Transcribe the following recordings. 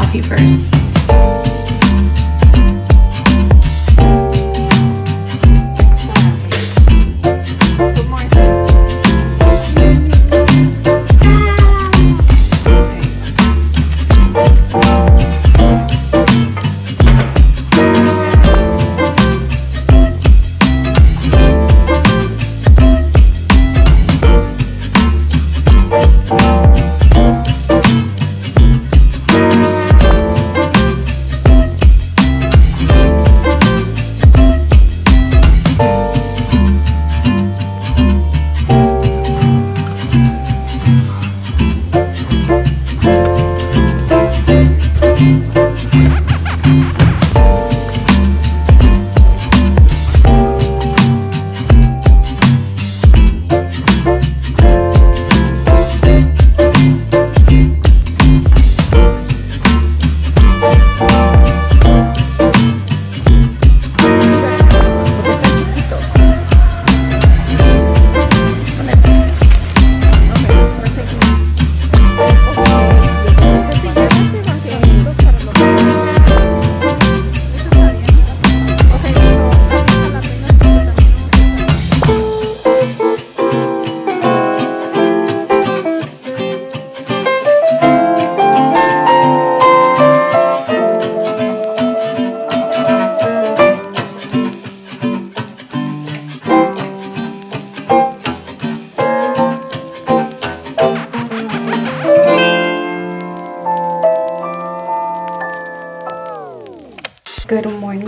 coffee first.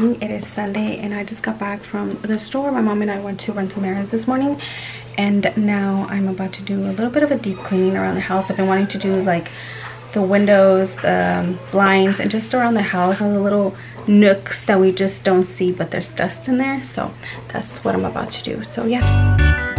Morning it is sunday and i just got back from the store. My mom and i went to run some errands this morning and now i'm about to do a little bit of a deep cleaning around the house. I've been wanting to do like the windows um, blinds and just around the house all the little nooks that we just don't see but there's dust in there so that's what i'm about to do. So yeah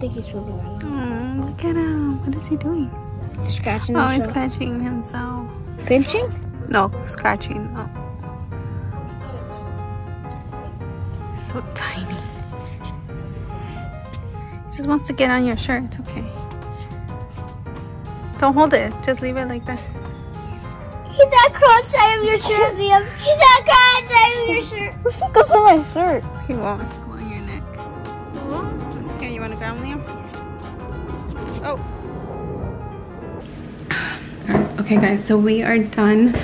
think he's really running. Oh, look at him. What is he doing? Scratching Oh, he's scratching himself. Pinching? No, scratching. Oh. So tiny. He just wants to get on your shirt. It's okay. Don't hold it. Just leave it like that. He's at crotch side of your shirt, Liam. He's at crotch side of your shirt. Goes on my shirt? He won't Liam? Oh. Okay, guys, so we are done.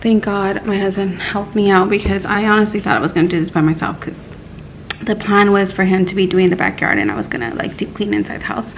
Thank God my husband helped me out because I honestly thought I was to do this by myself because the plan was for him to be doing the backyard and I was to like deep clean inside the house.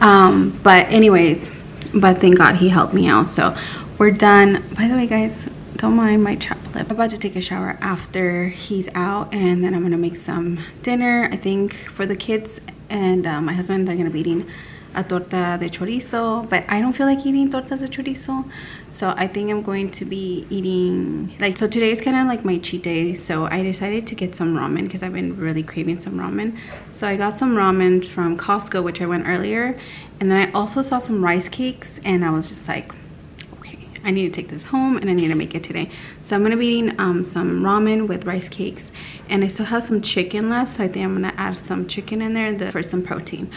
Um, but anyways, but thank God he helped me out. So we're done. By the way, guys, don't mind my chap lip. I'm about to take a shower after he's out and then I'm gonna make some dinner, I think, for the kids and uh, my husband are gonna be eating a torta de chorizo, but I don't feel like eating tortas de chorizo. So I think I'm going to be eating, like, so today is kind of like my cheat day. So I decided to get some ramen because I've been really craving some ramen. So I got some ramen from Costco, which I went earlier. And then I also saw some rice cakes and I was just like, I need to take this home and I need to make it today. So I'm gonna be eating um, some ramen with rice cakes and I still have some chicken left. So I think I'm gonna add some chicken in there for some protein.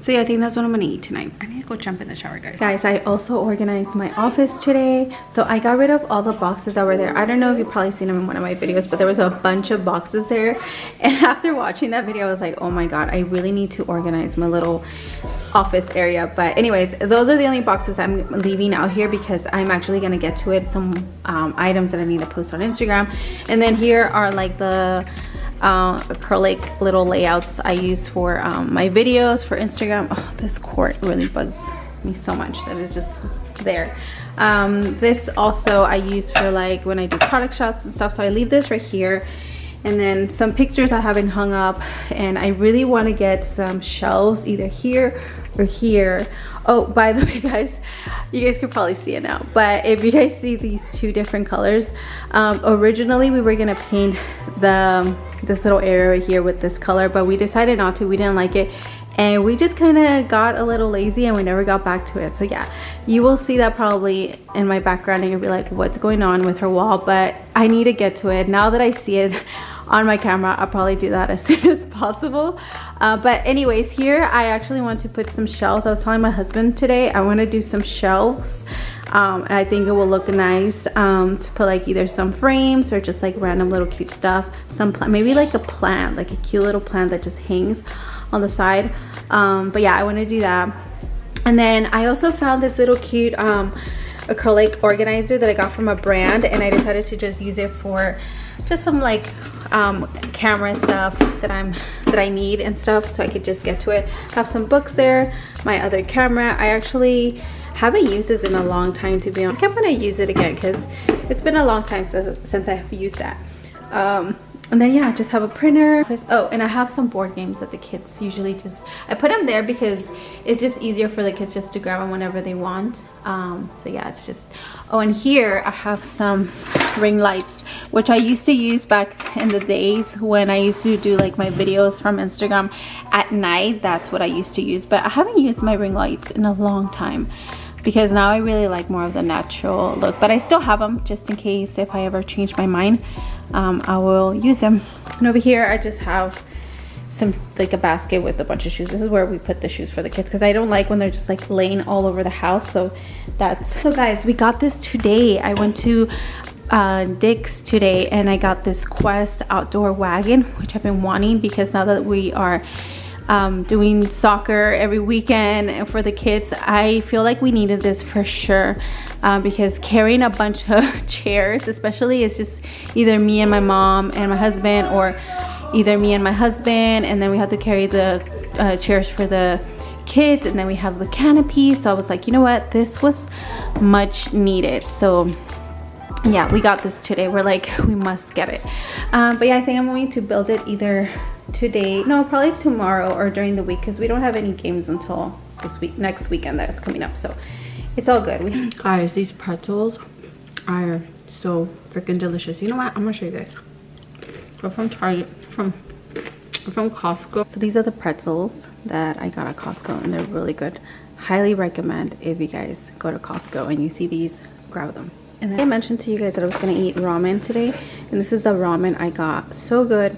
So yeah i think that's what i'm gonna eat tonight. I need to go jump in the shower guys. Guys i also organized my office today. So i got rid of all the boxes that were there. I don't know if you've probably seen them in one of my videos but there was a bunch of boxes there. And after watching that video i was like oh my god i really need to organize my little office area. But anyways those are the only boxes i'm leaving out here because i'm actually to get to it. Some um, items that i need to post on instagram. And then here are like the uh, acrylic little layouts I use for um, my videos for Instagram. Oh, this cord really bugs me so much that is just there. Um, this also I use for like when I do product shots and stuff. So I leave this right here. And then some pictures I haven't hung up and I really want to get some shelves either here or here. Oh, by the way guys, you guys can probably see it now. But if you guys see these two different colors, um, originally we were gonna paint the this little area right here with this color, but we decided not to, we didn't like it. And we just kind of got a little lazy and we never got back to it. So yeah, you will see that probably in my background and you'll be like, what's going on with her wall? But I need to get to it. Now that I see it on my camera, I'll probably do that as soon as possible. Uh, but anyways, here I actually want to put some shelves. I was telling my husband today, I want to do some shelves um, and I think it will look nice um, to put like either some frames or just like random little cute stuff. Some maybe like a plant like a cute little plant that just hangs on the side. Um, but yeah I want to do that. And then I also found this little cute um, acrylic organizer that I got from a brand and I decided to just use it for just some like um, camera stuff that I'm that I need and stuff so I could just get to it I have some books there my other camera I actually haven't used this in a long time to be honest. I am gonna use it again because it's been a long time since, since I've used that. Um, and then yeah, I just have a printer. Oh, and I have some board games that the kids usually just, I put them there because it's just easier for the kids just to grab them whenever they want. Um, so yeah, it's just, oh, and here I have some ring lights, which I used to use back in the days when I used to do like my videos from Instagram at night. That's what I used to use, but I haven't used my ring lights in a long time because now I really like more of the natural look but I still have them just in case if I ever change my mind um, I will use them. And over here I just have some like a basket with a bunch of shoes. This is where we put the shoes for the kids because I don't like when they're just like laying all over the house so that's so guys we got this today. I went to uh, Dick's today and I got this Quest outdoor wagon which I've been wanting because now that we are um, doing soccer every weekend. And for the kids, I feel like we needed this for sure uh, because carrying a bunch of chairs, especially it's just either me and my mom and my husband or either me and my husband and then we have to carry the uh, chairs for the kids and then we have the canopy. So I was like you know what? This was much needed. So yeah we got this today. We're like we must get it. Um, but yeah I think I'm going to build it either today no probably tomorrow or during the week because we don't have any games until this week next weekend that's coming up so it's all good. We guys these pretzels are so freaking delicious. You know what? I'm gonna show you guys. They're from target from from costco. So these are the pretzels that i got at costco and they're really good. Highly recommend if you guys go to costco and you see these grab them and I mentioned to you guys that I was gonna eat ramen today and this is the ramen I got. So good.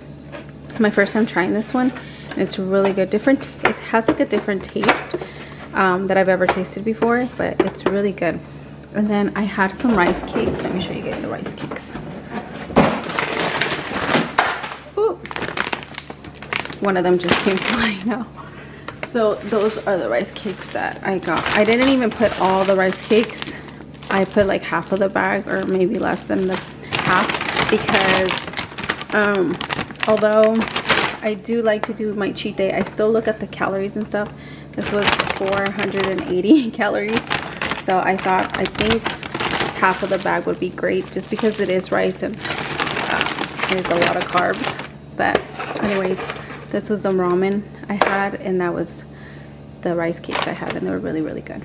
My first time trying this one and it's really good. Different it has like a different taste um, that I've ever tasted before but it's really good. And then I had some rice cakes. Let me show you guys the rice cakes. Ooh. one of them just came flying out. So those are the rice cakes that I got. I didn't even put all the rice cakes I put like half of the bag or maybe less than the half because um, although I do like to do my cheat day, I still look at the calories and stuff. This was 480 calories. So I thought, I think half of the bag would be great just because it is rice and is a lot of carbs. But anyways, this was the ramen I had and that was the rice cakes I had and they were really, really good.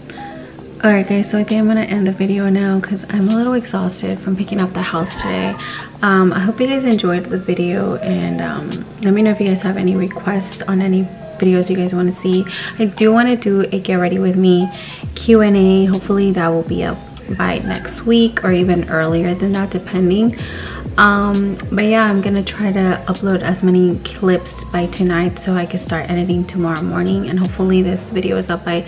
Alright guys, so I think I'm to end the video now because I'm a little exhausted from picking up the house today. Um, I hope you guys enjoyed the video and um, let me know if you guys have any requests on any videos you guys want to see. I do want to do a get ready with me Q&A. Hopefully that will be up by next week or even earlier than that depending. um but yeah i'm gonna try to upload as many clips by tonight so i can start editing tomorrow morning and hopefully this video is up by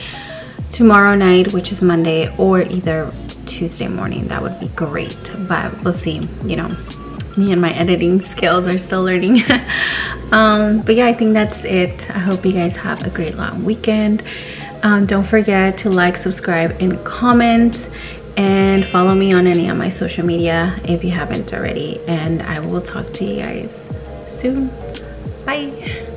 tomorrow night which is monday or either tuesday morning that would be great. But we'll see you know. Me and my editing skills are still learning. Um but yeah i think that's it. I hope you guys have a great long weekend. Um, don't forget to like subscribe and comment. And follow me on any of my social media if you haven't already. And i will talk to you guys soon. Bye